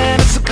and it's a